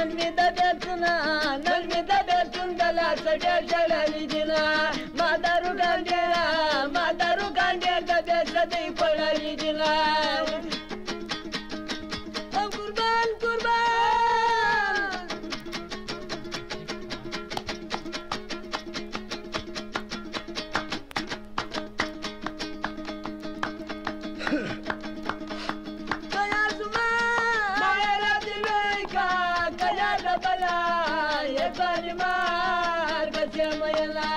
नन्मी दब्यातून नन्मी दब्यातून त्याला सड्या चढाली दिला मादारू गांड्या मादारू गांड्या दब्या सदै पळाली दिला Huh. ye parimar, kaya mayala.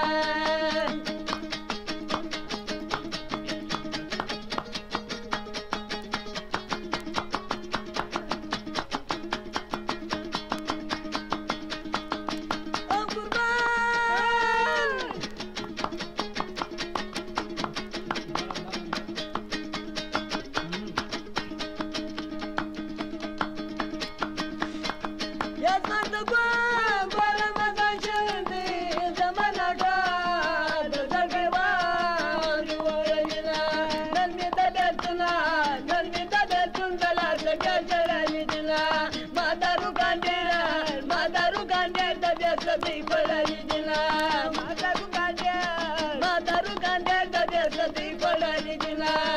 Krishna